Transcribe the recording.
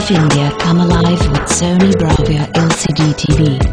of India come alive with Sony Bravia LCD TV.